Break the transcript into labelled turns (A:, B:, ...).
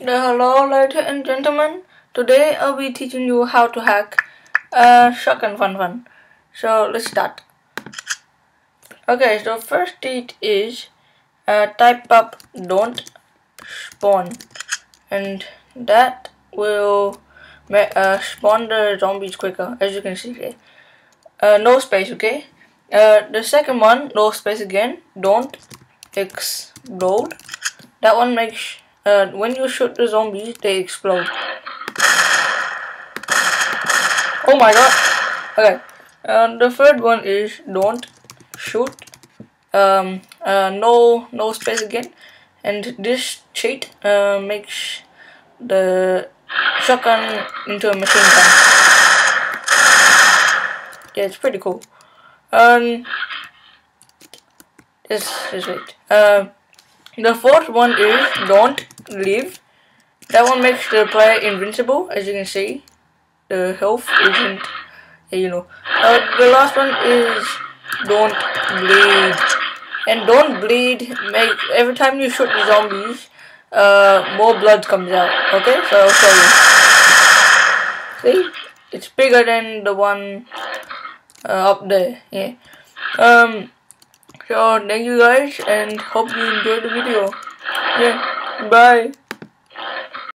A: Hello ladies and gentlemen, today I'll be teaching you how to hack uh, Shotgun Fun Fun. So let's start. Okay, so first tip is uh, type up don't spawn and that will uh, spawn the zombies quicker as you can see here. Uh, no space, okay? Uh, the second one, no space again, don't explode. That one makes uh, when you shoot the zombies, they explode. Oh my god. Okay. And the third one is don't shoot. Um, uh, no, no space again. And this cheat uh, makes the shotgun into a machine gun. Yeah, it's pretty cool. Um, this is it. Um, the fourth one is don't leave. That one makes the player invincible, as you can see. The health isn't, you know. Uh, the last one is don't bleed. And don't bleed, make every time you shoot the zombies, uh, more blood comes out. Okay, so I'll show you. See? It's bigger than the one uh, up there. Yeah. Um, so thank you guys and hope you enjoyed the video. Yeah, bye.